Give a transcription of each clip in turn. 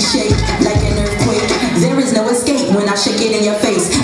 shake like an earthquake. There is no escape when I shake it in your face.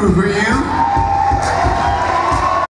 groove, are you?